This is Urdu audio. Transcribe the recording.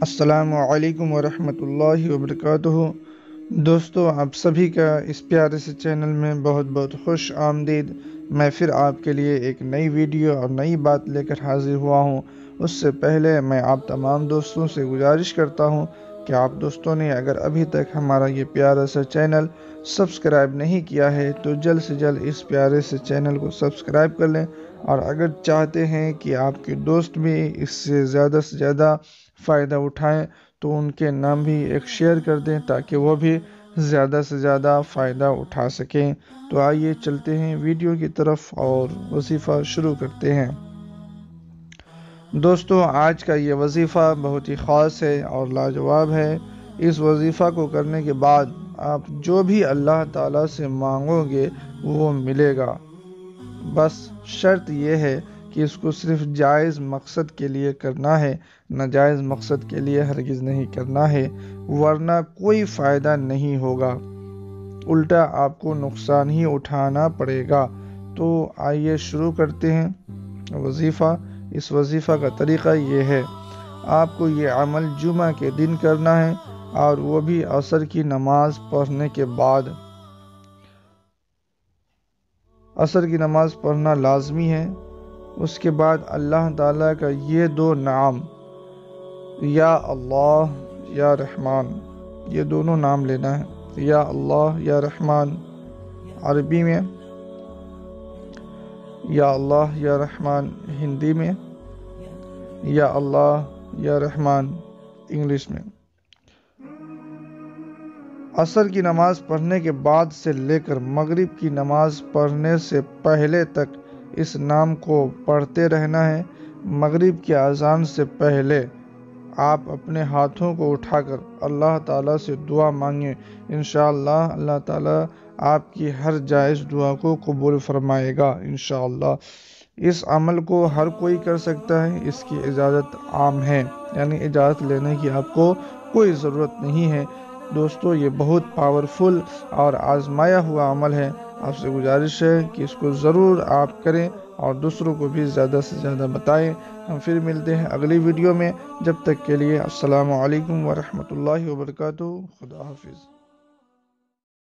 السلام علیکم ورحمۃ اللہ وبرکاتہ۔ دوستو، آپ سبھی کا اس پیارے سے چینل میں بہت بہت خوش آمدید۔ میں پھر آپ کے لیے ایک نئی ویڈیو اور نئی بات لے کر حاضر ہوا ہوں۔ اس سے پہلے میں آپ تمام دوستوں سے گزارش کرتا ہوں کہ آپ دوستوں نے اگر ابھی تک ہمارا یہ پیارا سا چینل سبسکرائب نہیں کیا ہے، تو جلد سے جلد اس پیارے سے چینل کو سبسکرائب کر لیں۔ اور اگر چاہتے ہیں کہ آپ کے دوست بھی اس سے زیادہ سے زیادہ فائدہ اٹھائیں، تو ان کے نام بھی ایک شیئر کر دیں تاکہ وہ بھی زیادہ سے زیادہ فائدہ اٹھا سکیں۔ تو آئیے چلتے ہیں ویڈیو کی طرف اور وظیفہ شروع کرتے ہیں۔ دوستو، آج کا یہ وظیفہ بہت ہی خاص ہے اور لاجواب ہے۔ اس وظیفہ کو کرنے کے بعد آپ جو بھی اللہ تعالیٰ سے مانگو گے وہ ملے گا۔ بس شرط یہ ہے کہ اس کو صرف جائز مقصد کے لیے کرنا ہے، ناجائز مقصد کے لیے ہرگز نہیں کرنا ہے، ورنہ کوئی فائدہ نہیں ہوگا۔ الٹا آپ کو نقصان ہی اٹھانا پڑے گا۔ تو آئیے شروع کرتے ہیں۔ وظیفہ، اس وظیفہ کا طریقہ یہ ہے، آپ کو یہ عمل جمعہ کے دن کرنا ہے اور وہ بھی عصر کی نماز پڑھنے کے بعد۔ عصر کی نماز پڑھنا لازمی ہے۔ اس کے بعد اللہ تعالیٰ کا یہ دو نام یا اللہ یا رحمان، یہ دونوں نام لینا ہے۔ یا اللہ یا رحمان، عربی میں۔ یا اللہ یا رحمان، ہندی میں۔ یا اللہ یا رحمان، انگلش میں۔ عصر کی نماز پڑھنے کے بعد سے لے کر مغرب کی نماز پڑھنے سے پہلے تک اس نام کو پڑھتے رہنا ہے۔ مغرب کی اذان سے پہلے آپ اپنے ہاتھوں کو اٹھا کر اللہ تعالیٰ سے دعا مانگیں۔ انشاءاللہ اللہ تعالیٰ آپ کی ہر جائز دعا کو قبول فرمائے گا انشاءاللہ۔ اس عمل کو ہر کوئی کر سکتا ہے، اس کی اجازت عام ہے۔ یعنی اجازت لینے کی آپ کو کوئی ضرورت نہیں ہے۔ دوستو، یہ بہت پاورفل اور آزمایا ہوا عمل ہے۔ آپ سے گزارش ہے کہ اس کو ضرور آپ کریں اور دوسروں کو بھی زیادہ سے زیادہ بتائیں۔ ہم پھر ملتے ہیں اگلی ویڈیو میں۔ جب تک کے لیے السلام علیکم ورحمۃ اللہ وبرکاتہ۔ خدا حافظ۔